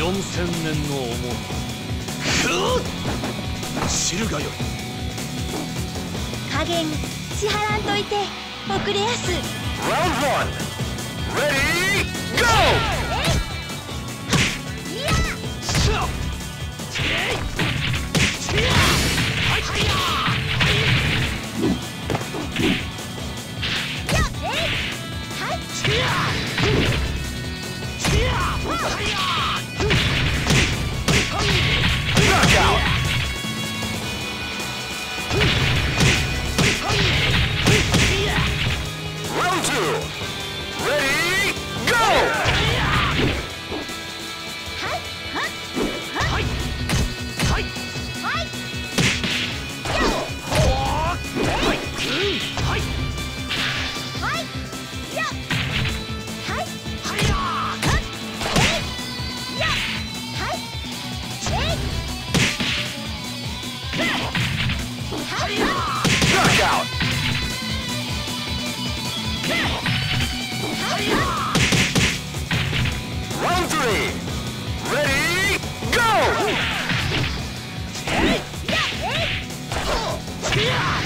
4000年の重み知るがよい加減支払んといて遅れやす Round one. Ready, go! い Yeah!